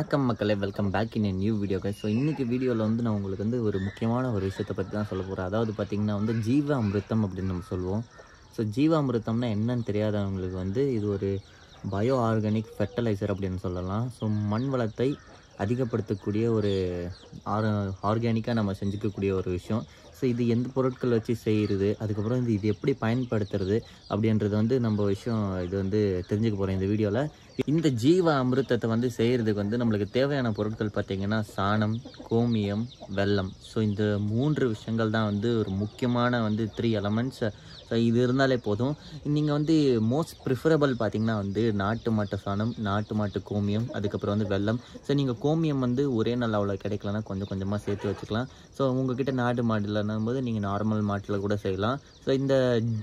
வணக்கம் மக்களே welcome back. In new video so இன்றைக்கி வீடியோவில் வந்து நான் உங்களுக்கு வந்து ஒரு முக்கியமான ஒரு விஷயத்தை பற்றி தான் சொல்ல போகிறேன் அதாவது பார்த்திங்கன்னா வந்து ஜீவ அமிர்தம் அப்படின்னு நம்ம சொல்லுவோம். ஸோ ஜீவ அமிர்தம்னா என்னன்னு தெரியாதவங்களுக்கு வந்து இது ஒரு பயோ ஆர்கானிக் ஃபெர்டிலைசர் அப்படின்னு சொல்லலாம். ஸோ மண் வளத்தை அதிகப்படுத்தக்கூடிய ஒரு ஆர் ஆர்கானிக்காக நம்ம செஞ்சுக்கக்கூடிய ஒரு விஷயம். ஸோ இது எந்த பொருட்கள் வச்சு செய்கிறது அதுக்கப்புறம் இது இது எப்படி பயன்படுத்துறது? அப்படின்றது வந்து நம்ம விஷயம் இது வந்து தெரிஞ்சுக்க போகிறோம் இந்த வீடியோவில் இந்த ஜீவ அமிர்தத்தை வந்து செய்கிறதுக்கு வந்து நம்மளுக்கு தேவையான பொருட்கள் பார்த்திங்கன்னா சாணம் கோமியம் வெல்லம். ஸோ இந்த மூன்று விஷயங்கள் தான் வந்து ஒரு முக்கியமான வந்து த்ரீ எலமெண்ட்ஸ் ஸோ இது இருந்தாலே போதும். நீங்கள் வந்து மோஸ்ட் ப்ரிஃபரபிள் பார்த்தீங்கன்னா வந்து நாட்டு மாட்டு சாணம் நாட்டு மாட்டு கோமியம் அதுக்கப்புறம் வந்து வெல்லம். ஸோ நீங்கள் கோமியம் வந்து ஒரே நாள் அவ்வளோ கிடைக்கலன்னா கொஞ்சம் கொஞ்சமாக சேர்த்து வச்சுக்கலாம். ஸோ உங்ககிட்ட நாட்டு மாடு இல்லைன்னும் போது நீங்கள் நார்மல் மாட்டில் கூட செய்யலாம். ஸோ இந்த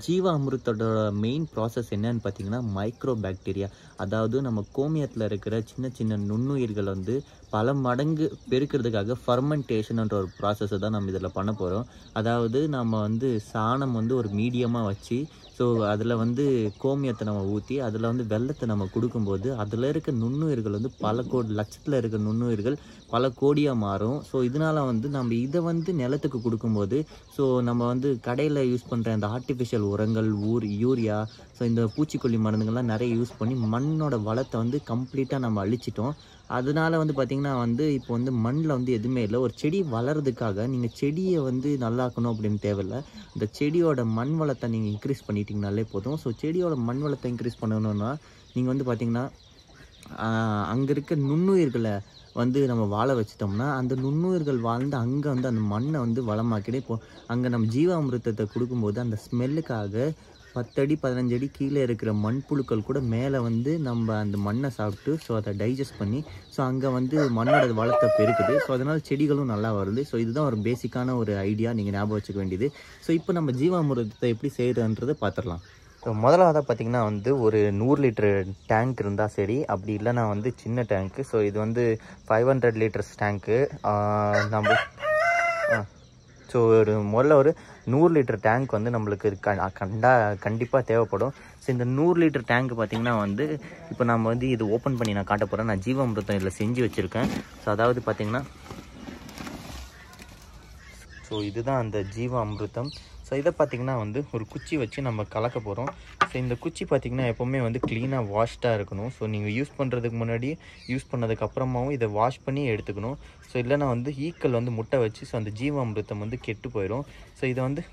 ஜீவ அமிர்தத்தோட மெயின் ப்ராசஸ் என்னன்னு பார்த்தீங்கன்னா மைக்ரோ பாக்டீரியா அதாவது நம்ம கோமியத்தில் இருக்கிற சின்ன சின்ன நுண்ணுயிர்கள் வந்து பல மடங்கு பெருக்கிறதுக்காக ஃபர்மெண்டேஷன்ன்ற ஒரு ப்ராசஸை தான் நம்ம இதில் பண்ண போகிறோம் அதாவது நம்ம வந்து சாணம் வந்து ஒரு மீடியம் மீடியமாக வச்சு ஸோ அதில் வந்து கோமியத்தை நம்ம ஊற்றி அதில் வந்து வெள்ளத்தை நம்ம கொடுக்கும்போது அதில் இருக்க நுண்ணுயிர்கள் வந்து பல கோடி லட்சத்தில் இருக்க நுண்ணுயிர்கள் பல கோடியாக மாறும். ஸோ இதனால் வந்து நம்ம இதை வந்து நிலத்துக்கு கொடுக்கும்போது ஸோ நம்ம வந்து கடையில் யூஸ் பண்ணுற அந்த ஆர்டிஃபிஷியல் உரங்கள் ஊர் யூரியா ஸோ இந்த பூச்சிக்கொல்லி மருந்துகள்லாம் நிறைய யூஸ் பண்ணி மண்ணோட வளத்தை வந்து கம்ப்ளீட்டாக நம்ம அழிச்சிட்டோம். அதனால வந்து பார்த்திங்கன்னா வந்து இப்போ வந்து மண்ணில் வந்து எதுவுமே இல்லை. ஒரு செடி வளர்றதுக்காக நீங்கள் செடியை வந்து நல்லாக்கணும் அப்படின்னு தேவையில்ல. இந்த செடியோட மண் வளத்தை நீங்கள் இன்க்ரீஸ் பண்ணிட்டீங்கனாலே போதும். ஸோ செடியோட மண் வளத்தை இன்க்ரீஸ் பண்ணணும்னா நீங்கள் வந்து பார்த்திங்கன்னா அங்கே இருக்க நுண்ணுயிர்களை வந்து நம்ம வாழ வச்சிட்டோம்னா அந்த நுண்ணுயிர்கள் வாழ்ந்து அங்கே வந்து அந்த மண்ணை வந்து வளமாக்கிட்டு இப்போ அங்கே நம்ம ஜீவாமிருத்தத்தை கொடுக்கும்போது அந்த ஸ்மெல்லுக்காக பத்தடி பதினஞ்சு அடி கீழே இருக்கிற மண்புழுக்கள் கூட மேலே வந்து நம்ம அந்த மண்ணை சாப்பிட்டு ஸோ அதை டைஜஸ்ட் பண்ணி ஸோ அங்கே வந்து மண்ணோட வளத்தை பெருக்குது. ஸோ அதனால் செடிகளும் நல்லா வருது. ஸோ இதுதான் ஒரு பேசிக்கான ஒரு ஐடியா நீங்கள் ஞாபகம் வச்சுக்க வேண்டியது. ஸோ இப்போ நம்ம ஜீவாமிரதத்தை எப்படி செய்கிறதுன்றதை பார்த்துடலாம். ஸோ முதலாவதாக பார்த்திங்கன்னா வந்து ஒரு நூறு லிட்டர் டேங்க் இருந்தால் சரி அப்படி இல்லைனா வந்து சின்ன டேங்க்கு ஸோ இது வந்து ஃபைவ் ஹண்ட்ரட் லிட்டர்ஸ் டேங்க்கு நம்ம ஸோ ஒரு முதல்ல ஒரு நூறு லிட்டர் டேங்க் வந்து நம்மளுக்கு க கண்டா கண்டிப்பாக தேவைப்படும். ஸோ இந்த நூறு லிட்டர் டேங்க் பார்த்திங்கன்னா வந்து இப்போ நம்ம வந்து இது ஓப்பன் பண்ணி நான் காட்ட போகிறேன் நான் ஜீவாமிருத்தம் இதில் செஞ்சு வச்சுருக்கேன். ஸோ அதாவது பார்த்திங்கன்னா ஸோ இதுதான் அந்த ஜீவ அமிர்தம் ஸோ இதை பார்த்திங்கன்னா வந்து ஒரு குச்சி வச்சு நம்ம கலக்க போகிறோம் ஸோ இந்த குச்சி பார்த்திங்கன்னா எப்போவுமே வந்து க்ளீனாக வாஷ்டாக இருக்கணும். ஸோ நீங்கள் யூஸ் பண்ணுறதுக்கு முன்னாடி யூஸ் பண்ணதுக்கப்புறமாவும் இதை வாஷ் பண்ணி எடுத்துக்கணும். ஸோ இல்லைனா வந்து ஈக்கல் வந்து முட்டை வச்சு ஸோ அந்த ஜீவ அமிர்தம் வந்து கெட்டு போயிடும் ஸோ இதை வந்து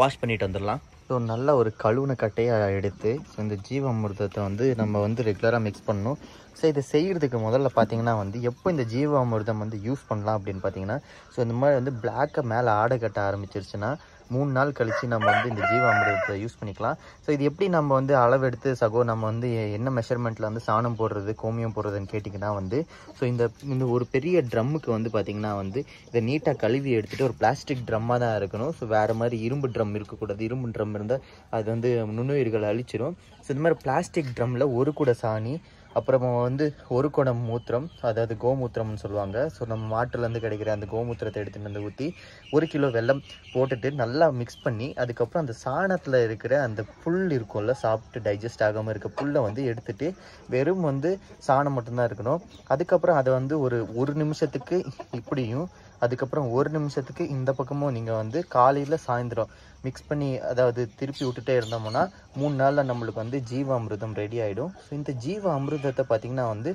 வாஷ் பண்ணிட்டு வந்துடலாம். ஸோ நல்ல ஒரு கழுவுன கட்டையாக எடுத்து ஸோ இந்த ஜீவாமிர்தத்தை வந்து நம்ம வந்து ரெகுலராக மிக்ஸ் பண்ணணும். ஸோ இதை செய்கிறதுக்கு முதல்ல பார்த்தீங்கன்னா வந்து எப்போ இந்த ஜீவ அமிர்தம் வந்து யூஸ் பண்ணலாம் அப்படின்னு பார்த்தீங்கன்னா ஸோ இந்த மாதிரி வந்து பிளாக்கை மேலே ஆடை கட்ட ஆரம்பிச்சிருச்சுன்னா மூணு நாள் கழித்து நம்ம வந்து இந்த ஜீவாமிரத்தை யூஸ் பண்ணிக்கலாம். ஸோ இது எப்படி நம்ம வந்து அளவெடுத்து சகோ நம்ம வந்து என்ன மெஷர்மெண்ட்டில் வந்து சாணம் போடுறது கோமியம் போடுறதுன்னு கேட்டிங்கன்னா வந்து ஸோ இந்த இந்த ஒரு பெரிய ட்ரம்முக்கு வந்து பார்த்திங்கன்னா வந்து இதை நீட்டாக கழுவி எடுத்துகிட்டு ஒரு பிளாஸ்டிக் ட்ரம்மாக தான் இருக்கணும். ஸோ வேறு மாதிரி இரும்பு ட்ரம் இருக்கக்கூடாது. இரும்பு ட்ரம் இருந்தால் அது வந்து நுண்ணுயிர்களை அழிச்சிடும் ஸோ இந்த மாதிரி பிளாஸ்டிக் ட்ரம்மில் ஒரு கூட சாணி அப்புறமா வந்து ஒரு குடம் மூத்திரம் அதாவது கோமூத்திரம்னு சொல்லுவாங்க. ஸோ நம்ம மாட்டுலேருந்து கிடைக்கிற அந்த கோமூத்திரத்தை எடுத்துகிட்டு வந்து ஊற்றி ஒரு கிலோ வெல்லம் போட்டுட்டு நல்லா மிக்ஸ் பண்ணி அதுக்கப்புறம் அந்த சாணத்தில் இருக்கிற அந்த புல் இருக்கும்ல சாப்பிட்டு டைஜஸ்ட் ஆகாமல் இருக்க புல்லை வந்து எடுத்துட்டு வெறும் வந்து சாணம் மட்டும்தான் இருக்கணும். அதுக்கப்புறம் அதை வந்து ஒரு ஒரு நிமிஷத்துக்கு இப்படியும் அதுக்கப்புறம் ஒரு நிமிஷத்துக்கு இந்த பக்கமும் நீங்கள் வந்து காலையில் சாயந்தரம் மிக்ஸ் பண்ணி அதாவது திருப்பி விட்டுட்டே இருந்தோம்னா மூணு நாளில் நம்மளுக்கு வந்து ஜீவ அமிர்தம் ரெடி ஆகிடும் ஸோ இந்த ஜீவ அமிர்தத்தை பார்த்திங்கன்னா வந்து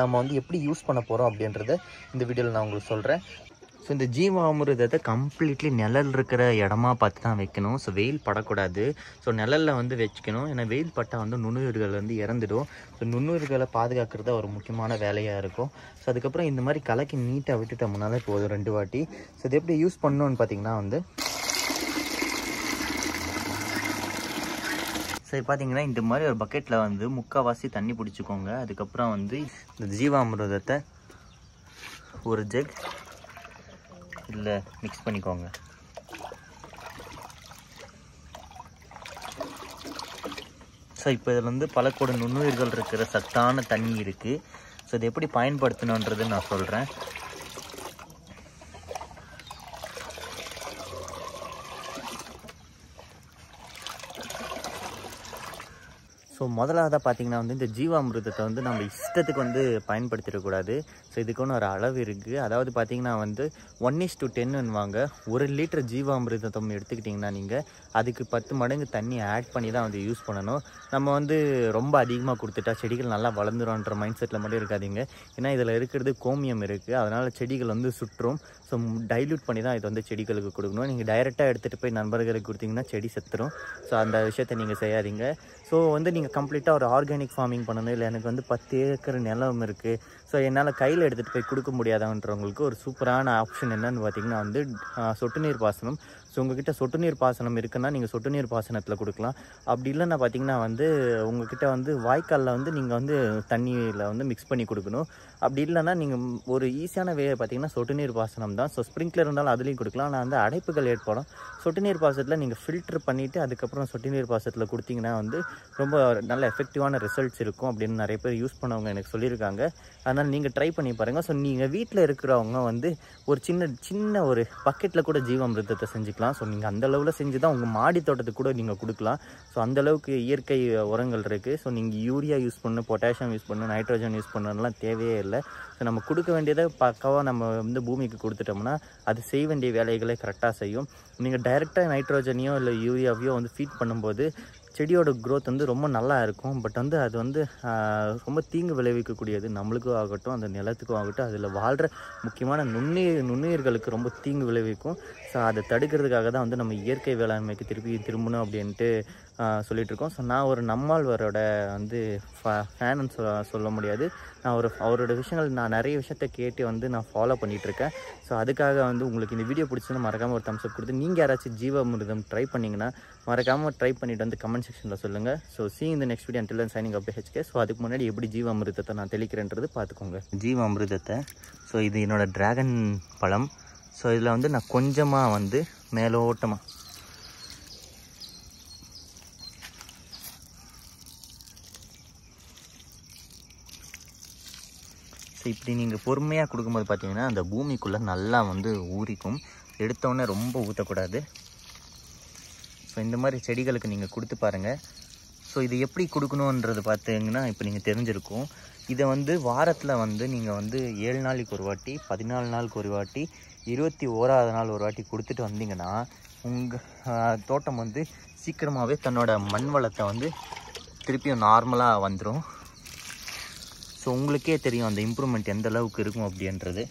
நம்ம வந்து எப்படி யூஸ் பண்ண போகிறோம் அப்படின்றத இந்த வீடியோவில் நான் உங்களுக்கு சொல்கிறேன் ஸோ இந்த ஜீவ அமிர்தத்தை கம்ப்ளீட்லி நிழல் இருக்கிற இடமா பார்த்து தான் வைக்கணும். ஸோ வெயில் படக்கூடாது. ஸோ நிழலில் வந்து வச்சுக்கணும். ஏன்னா வெயில் பட்டால் வந்து நுண்ணுயிர்கள் வந்து இறந்துடும். ஸோ நுண்ணுயிர்களை பாதுகாக்கிறது ஒரு முக்கியமான வேலையாக இருக்கும். ஸோ அதுக்கப்புறம் இந்த மாதிரி கலக்கி நீட்டாக விட்டுட்டோம்னாலே போதும் ரெண்டு வாட்டி. ஸோ இது எப்படி யூஸ் பண்ணணும்னு பார்த்தீங்கன்னா வந்து சரி பார்த்தீங்கன்னா இந்த மாதிரி ஒரு பக்கெட்டில் வந்து முக்கால்வாசி தண்ணி பிடிச்சிக்கோங்க. அதுக்கப்புறம் வந்து இந்த ஜீவாமிர்தத்தை ஒரு ஜெக் இதில் மிக்ஸ் பண்ணிக்கோங்க. ஸோ இப்போ இதில் வந்து பல கூட நுண்ணுயிர்கள் இருக்கிற சத்தான தண்ணி இருக்குது ஸோ இதை எப்படி பயன்படுத்தணுன்றது நான் சொல்கிறேன் ஸோ ஸோ முதலாவதாக பார்த்தீங்கன்னா வந்து இந்த ஜீவாமிர்தத்தை வந்து நம்ம இஷ்டத்துக்கு வந்து பயன்படுத்திடக்கூடாது ஸோ இதுக்குன்னு ஒரு அளவு இருக்குது அதாவது பார்த்தீங்கன்னா வந்து ஒன் இஸ் டு டென்னுவாங்க ஒரு லிட்டர் ஜீவாமிருதத்தை எடுத்துக்கிட்டிங்கன்னா நீங்கள் அதுக்கு பத்து மடங்கு தண்ணி ஆட் பண்ணி தான் வந்து யூஸ் பண்ணணும். நம்ம வந்து ரொம்ப அதிகமாக கொடுத்துட்டா செடிகள் நல்லா வளர்ந்துரும்ன்ற மைண்ட் செட்டில் மட்டும் இருக்காதீங்க. ஏன்னா இதில் இருக்கிறது கோமியம் இருக்குது அதனால் செடிகள் வந்து சுற்றும். ஸோ டைல்யூட் பண்ணி தான் இது வந்து செடிகளுக்கு கொடுக்கணும். நீங்கள் டைரெக்டாக எடுத்துகிட்டு போய் நண்பர்களுக்கு கொடுத்தீங்கன்னா செடி செத்துரும். ஸோ அந்த விஷயத்தை நீங்கள் செய்யாதீங்க. ஸோ வந்து நீங்கள் கம்ப்ளீட்டாக ஒரு ஆர்கானிக் ஃபார்மிங் பண்ணணும். இல்லை எனக்கு வந்து பத்து ஏக்கர் நிலம் இருக்குது ஸோ என்னால் கையில் எடுத்துகிட்டு போய் கொடுக்க முடியாதவன்றவங்களுக்கு ஒரு சூப்பரான ஆப்ஷன் என்னன்னு பார்த்தீங்கன்னா வந்து சொட்டு நீர் பாசனம். ஸோ உங்ககிட்ட சொட்டு நீர் பாசனம் இருக்குன்னா நீங்கள் சொட்டு நீர் பாசனத்தில் கொடுக்கலாம். அப்படி இல்லைன்னா பார்த்தீங்கன்னா வந்து உங்ககிட்ட வந்து வாய்க்காலில் வந்து நீங்கள் வந்து தண்ணியில் வந்து மிக்ஸ் பண்ணி கொடுக்கணும். அப்படி இல்லைன்னா நீங்கள் ஒரு ஈஸியான வே பார்த்தீங்கன்னா சொட்டு நீர் பாசனம் தான். ஸோ ஸ்ப்ரிங்க்லர் இருந்தாலும் அதுலேயும் கொடுக்கலாம். ஆனால் வந்து அடைப்புகள் ஏற்படும். சொட்டு நீர் பாசனத்தில் நீங்கள் ஃபில்டர் பண்ணிவிட்டு அதுக்கப்புறம் சொட்டு நீர் பாசனத்தில் கொடுத்தீங்கன்னா வந்து ரொம்ப நல்ல எஃபெக்டிவான ரிசல்ட்ஸ் இருக்கும் அப்படின்னு நிறைய பேர் யூஸ் பண்ணவங்க எனக்கு சொல்லியிருக்காங்க. அதனால் நீங்கள் ட்ரை பண்ணி பாருங்கள் ஸோ நீங்கள் வீட்டில் இருக்கிறவங்க வந்து ஒரு சின்ன சின்ன ஒரு பக்கெட்டில் கூட ஜீவாமிர்தத்தை செஞ்சுக்கலாம். ஸோ நீங்கள் அந்த அளவில் செஞ்சு தான் உங்கள் மாடி தோட்டத்துக்கு கூட நீங்கள் கொடுக்கலாம். ஸோ அந்த அளவுக்கு இயற்கை உரங்கள் இருக்குது ஸோ நீங்கள் யூரியா யூஸ் பண்ணு பொட்டாசியம் யூஸ் பண்ணு நைட்ரஜன் யூஸ் பண்ணலாம் தேவையே இல்லை. ஸோ நம்ம கொடுக்க வேண்டியதை பக்காவாக நம்ம வந்து பூமிக்கு கொடுத்துட்டோம்னா அது செய்ய வேண்டிய வேலைகளை கரெக்டாக செய்யும். நீங்கள் டைரெக்டாக நைட்ரோஜனையோ இல்லை யூரியாவையோ வந்து ஃபீட் பண்ணும்போது செடியோட க்ரோத் வந்து ரொம்ப நல்லா இருக்கும். பட் வந்து அது வந்து ரொம்ப தீங்கு விளைவிக்கக்கூடியது நம்மளுக்கும் ஆகட்டும் அந்த நிலத்துக்கும் ஆகட்டும். அதில் வாழ்கிற முக்கியமான நுண்ணுயிர் நுண்ணுயிர்களுக்கு ரொம்ப தீங்கு விளைவிக்கும். ஸோ அதை தடுக்கிறதுக்காக தான் வந்து நம்ம இயற்கை வேளாண்மைக்கு திருப்பி திரும்பணும் அப்படின்ட்டு சொல்லிகிட்ருக்கோம் இருக்கோம் ஸோ நான் ஒரு நம்மாழ்வாரோட வந்து ஃபேனுன்னு சொல்ல சொல்ல முடியாது. நான் ஒரு அவரோட விஷயங்கள் நான் நிறைய விஷயத்த கேட்டு வந்து நான் ஃபாலோ பண்ணிகிட்ருக்கேன் ஸோ அதுக்காக வந்து உங்களுக்கு இந்த வீடியோ பிடிச்சதுன்னு மறக்காமல் ஒரு தம்ஸ் அப் கொடுத்து நீங்கள் யாராச்சும் ஜீவாமிர்தம் ட்ரை பண்ணிங்கன்னா மறக்காமல் ட்ரை பண்ணிட்டு வந்து கமெண்ட் செக்ஷனில் சொல்லுங்கள் ஸோ சி இந்த next video until signing up HK so அதுக்கு முன்னாடி எப்படி ஜீவாமிர்தத்தை நான் தெளிக்கிறேன்றது பார்த்துக்கோங்க. ஜீவாமிர்தத்தை ஸோ இது என்னோடய டிராகன் பழம். ஸோ இதில் வந்து நான் கொஞ்சமாக வந்து மேலோட்டமாக ஸோ இப்படி நீங்கள் பொறுமையாக கொடுக்கும்போது பார்த்தீங்கன்னா அந்த பூமிக்குள்ளே நல்லா வந்து ஊறிக்கும். எடுத்தோடனே ரொம்ப ஊற்றக்கூடாது ஸோ இந்த மாதிரி செடிகளுக்கு நீங்கள் கொடுத்து பாருங்கள் ஸோ இது எப்படி கொடுக்கணுன்றது பார்த்தீங்கன்னா இப்போ நீங்கள் தெரிஞ்சிருக்கும். இதை வந்து வாரத்தில் வந்து நீங்கள் வந்து ஏழு நாளைக்கு ஒரு வாட்டி பதினாலு நாளுக்கு ஒரு வாட்டி இருபத்தி ஓராவது நாள் ஒரு வாட்டி கொடுத்துட்டு வந்தீங்கன்னா உங்கள் தோட்டம் வந்து சீக்கிரமாகவே தன்னோட மண் வளத்தை வந்து திருப்பியும் நார்மலாக வந்துடும் ஸோ உங்களுக்கே தெரியும் அந்த இம்ப்ரூவ்மெண்ட் எந்த அளவுக்கு இருக்கும் அப்படின்றது.